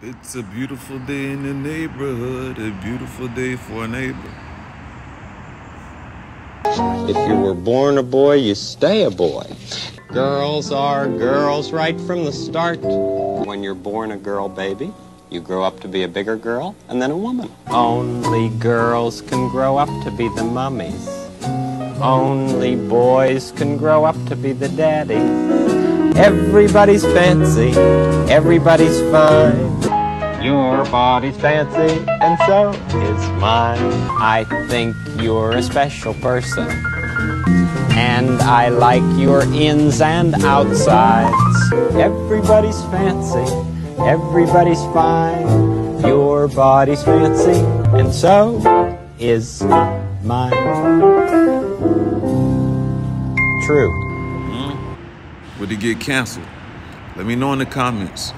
It's a beautiful day in the neighborhood, a beautiful day for a neighbor. If you were born a boy, you stay a boy. Girls are girls right from the start. When you're born a girl baby, you grow up to be a bigger girl and then a woman. Only girls can grow up to be the mummies. Only boys can grow up to be the daddy. Everybody's fancy, everybody's fine. Your body's fancy, and so is mine. I think you're a special person. And I like your ins and outsides. Everybody's fancy, everybody's fine. Your body's fancy, and so is mine. True. Hmm? Would it get canceled? Let me know in the comments.